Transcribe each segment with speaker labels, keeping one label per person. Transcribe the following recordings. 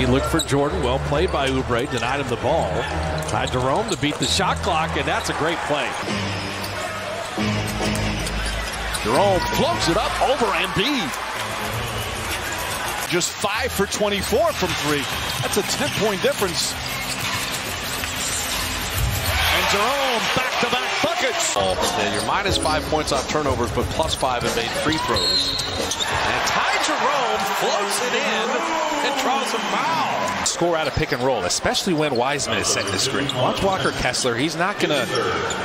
Speaker 1: Looney looked for Jordan. Well played by Oubre. Denied him the ball. Ty Jerome to beat the shot clock, and that's a great play. Jerome floats it up over Embiid.
Speaker 2: Just 5 for 24 from three. That's a 10-point difference. And Jerome back-to-back buckets.
Speaker 3: Oh, you're minus five points off turnovers, but plus five and made free throws. And Ty Jerome floats it in and foul.
Speaker 4: Score out of pick and roll, especially when Wiseman is setting the screen. Watch Walker Kessler. He's not going to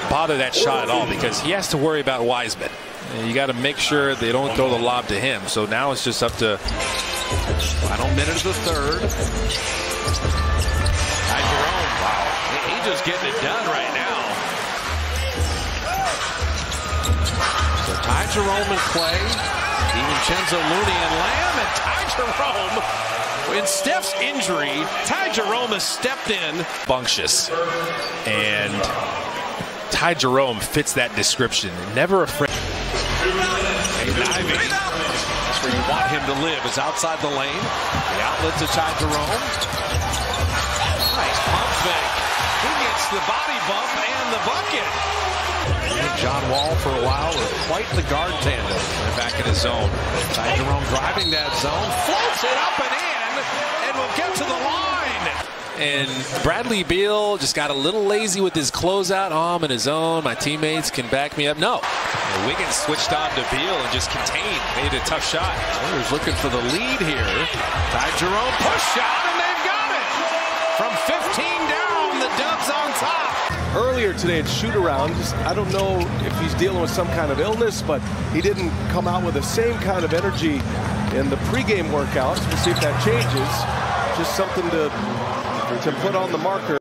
Speaker 4: bother that shot at all because he has to worry about Wiseman. You got to make sure they don't throw the lob to him. So now it's just up to
Speaker 3: Final minute of the third. Wow. He, he just getting it done right now. So Ty Jerome and Clay, DiVincenzo Looney and Lamb, and Ty Jerome. In Steph's injury, Ty Jerome has stepped in.
Speaker 4: bunctious. And Ty Jerome fits that description. Never afraid.
Speaker 3: Diving. That's where you want him to live is outside the lane. The outlet to Ty Jerome. Nice pump fake. He gets the body bump and the bucket. John Wall for a while was quite the guard tandem. Back in his zone. Ty Jerome driving that zone. Floats it up and and will get to the line.
Speaker 4: And Bradley Beal just got a little lazy with his closeout. Oh, I'm in his own. My teammates can back me up. No. And Wiggins switched on to Beal and just contained. Made a tough shot.
Speaker 3: Warriors looking for the lead here. Ty Jerome push shot and they've got it. From 15 down, the Dubs on top.
Speaker 5: earlier today at shoot around. Just, I don't know if he's dealing with some kind of illness, but he didn't come out with the same kind of energy in the pregame workouts. We'll see if that changes. Just something to to put on the marker.